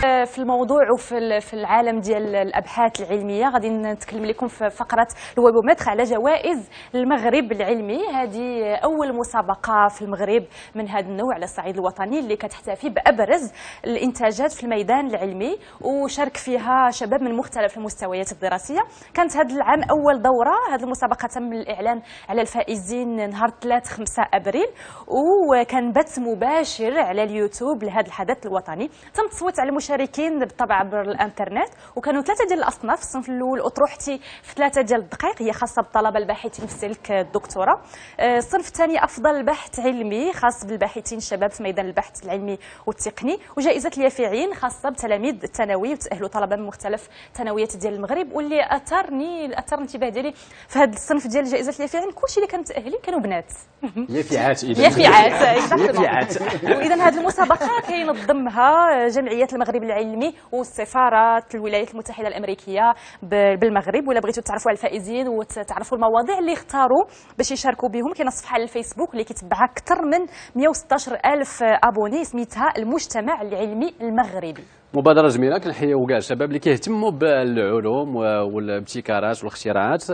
في الموضوع وفي في العالم ديال الأبحاث العلمية. غادي نتكلم لكم في فقرة الويبومتر على جوائز المغرب العلمي. هذه أول مسابقة في المغرب من هذا النوع على الصعيد الوطني اللي كتحتفي بأبرز الإنتاجات في الميدان العلمي وشارك فيها شباب من مختلف المستويات الدراسية. كانت هذا العام أول دورة. هذه المسابقة تم الإعلان على الفائزين نهار 3 5 أبريل وكان بث مباشر على اليوتيوب لهذا الحدث الوطني. تم التصويت على المشاركين بالطبع عبر الانترنت وكانوا ثلاثة ديال الأصناف الصنف الأول أطروحتي في ثلاثة ديال الدقائق هي خاصة بالطلبة الباحثين في سلك الدكتوراه الصنف الثاني أفضل بحث علمي خاص بالباحثين الشباب في ميدان البحث العلمي والتقني وجائزة اليافعين خاصة بتلاميذ الثانوي وتأهلوا طلبة من مختلف الثانويات ديال المغرب. واللي أثرني أثر الانتباه ديالي في هذا الصنف ديال جائزة اليافعين كلشي اللي كانوا متأهلين كانوا بنات. يافعات يافعات يافعات. واذا هذه المسابقة كينظمها جمعية المغرب العلمي والسفاره الولايات المتحدة الأمريكية بالمغرب. ولا بغيتوا تعرفوا على الفائزين وتعرفوا المواضيع اللي اختاروا باش يشاركوا بهم كاينة صفحه على الفيسبوك اللي كيتبعها أكثر من 116 ألف أبوني سميتها المجتمع العلمي المغربي. مبادرة جميلة كنحييو كاع الشباب اللي كيهتموا بالعلوم والابتكارات والاختراعات.